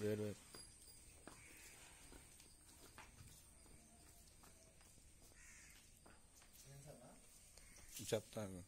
Wait, wait. చెప్తాను